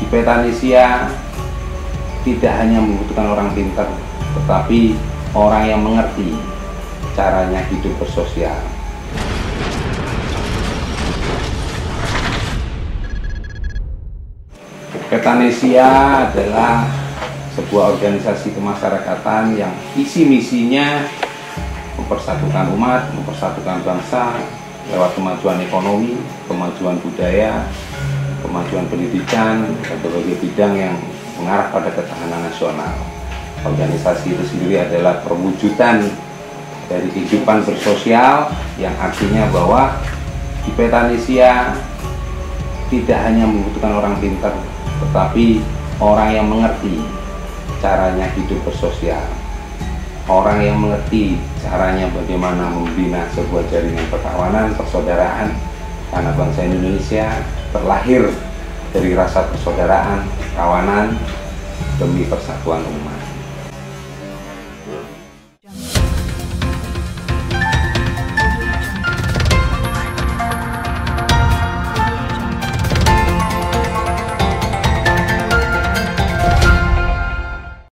Di Petanesia tidak hanya membutuhkan orang pintar, tetapi orang yang mengerti caranya hidup bersosial. Petanesia adalah sebuah organisasi kemasyarakatan yang visi misinya mempersatukan umat, mempersatukan bangsa lewat kemajuan ekonomi, kemajuan budaya, kemajuan pendidikan, berbagai bidang yang mengarah pada ketahanan nasional. Organisasi itu sendiri adalah perwujudan dari kehidupan bersosial yang artinya bahwa di Petanesia tidak hanya membutuhkan orang pintar, tetapi orang yang mengerti caranya hidup bersosial. Orang yang mengerti caranya bagaimana membina sebuah jaringan perkawanan, persaudaraan, karena bangsa Indonesia terlahir dari rasa persaudaraan, kawanan, demi persatuan umat.